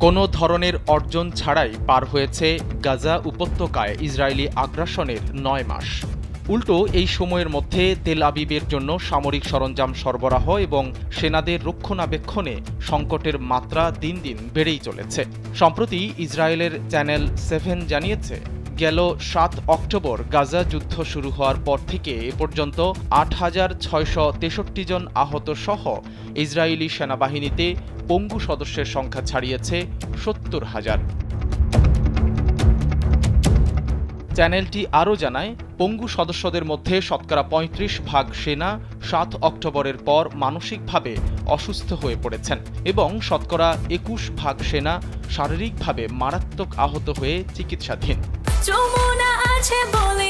কোনো ধরনের অর্জন ছাড়াই পার হয়েছে গাজা উপত্যকায় ইসরায়েলি আগ্রাসনের নয় মাস। উল্টো, এই সময়ের মধ্যে তেল আবিবের জন্য সামরিক সরঞ্জাম সরবরাহ এবং সেনাদের রক্ষণাবেক্ষণে সংকটের মাত্রা দিন দিন বেড়েই চলেছে। সম্প্রতি ইসরায়েলের চ্যানেল সেভেন জানিয়েছে গেল সাত অক্টোবর গাজা যুদ্ধ শুরু হওয়ার পর থেকে এ পর্যন্ত আট হাজার ছয়শো তেষট্টি জন আহত সহ ইসরায়েলি সেনাবাহিনীতে পঙ্গু সদস্যের সংখ্যা ছাড়িয়েছে সত্তর হাজার। চ্যানেলটি আরও জানায়, পঙ্গু সদস্যদের মধ্যে শতকরা ৩৫ ভাগ সেনা সাত অক্টোবরের পর মানসিকভাবে অসুস্থ হয়ে পড়েছেন এবং শতকরা একুশ ভাগ সেনা শারীরিকভাবে মারাত্মক আহত হয়ে চিকিৎসাধীন। যমুনা আছে বলে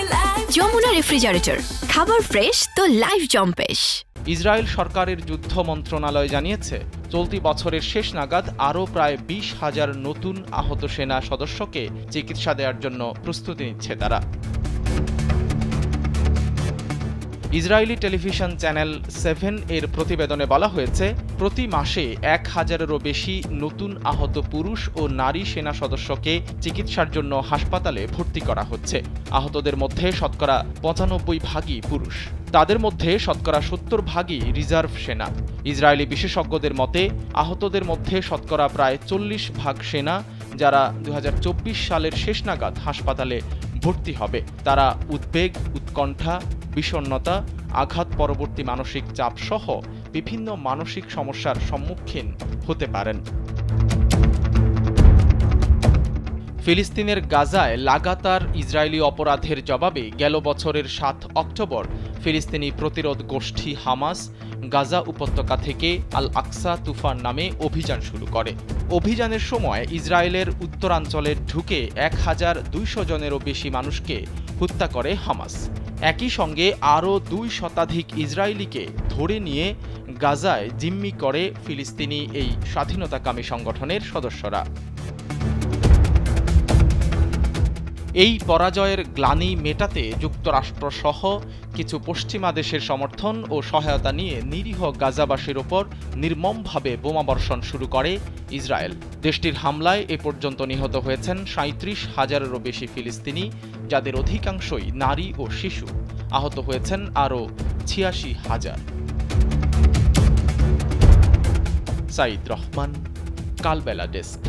যমুনা রেফ্রিজারেটর খাবার ফ্রেশ তো লাইফ জম্পেশ ইসরায়েল সরকারের যুদ্ধ মন্ত্রণালয় জানিয়েছে চলতি বছরের শেষ নাগাদ আরও প্রায় বিশ হাজার নতুন আহত সেনা সদস্যকে চিকিৎসা দেওয়ার জন্য প্রস্তুতি নিচ্ছে তারা। ইসরায়েলি টেলিভিশন চ্যানেল সেভেন এর প্রতিবেদনে বলা হয়েছে, প্রতি মাসে এক হাজারেরও বেশি নতুন আহত পুরুষ ও নারী সেনা সদস্যকে চিকিৎসার জন্য হাসপাতালে ভর্তি করা হচ্ছে। আহতদের মধ্যে শতকরা পঁচানব্বই ভাগই পুরুষ। তাদের মধ্যে শতকরা সত্তর ভাগই রিজার্ভ সেনা। ইসরায়েলি বিশেষজ্ঞদের মতে, আহতদের মধ্যে শতকরা প্রায় চল্লিশ ভাগ সেনা, যারা দু হাজার চব্বিশ সালের শেষ নাগাদ হাসপাতালে ভর্তি হবে। তারা উদ্বেগ, উৎকণ্ঠা বিষণ্নতা আঘাত পরবর্তী মানসিক চাপ সহ বিভিন্ন মানসিক সমস্যার সম্মুখীন হতে পারেন। ফিলিস্তিনের গাজায় লাগাতার ইসরায়েলি অপরাধের জবাবে গেল বছরের সাত অক্টোবর ফিলিস্তিনি প্রতিরোধ গোষ্ঠী হামাস গাজা উপত্যকা থেকে আল আকসা তুফান নামে অভিযান শুরু করে। অভিযানের সময় ইসরায়েলের উত্তরাঞ্চলে ঢুকে এক হাজার দুইশো জনেরও বেশি মানুষকে হত্যা করে হামাস। একই সঙ্গে আরও দুই শতাধিক ইসরায়েলিকে ধরে নিয়ে গাজায় জিম্মি করে ফিলিস্তিনি এই স্বাধীনতাকামী সংগঠনের সদস্যরা। এই পরাজয়ের গ্লানি মেটাতে যুক্তরাষ্ট্রসহ কিছু পশ্চিমা দেশের সমর্থন ও সহায়তা নিয়ে নিরীহ গাজাবাসীর ওপর নির্মমভাবে বোমাবর্ষণ শুরু করে ইসরায়েল। দেশটির হামলায় এ পর্যন্ত নিহত হয়েছেন সাঁত্রিশ হাজারেরও বেশি ফিলিস্তিনি, যাদের অধিকাংশই নারী ও শিশু। আহত হয়েছেন আরও ছিয়াশি হাজার। Saeed Rahman, Kalbela desk.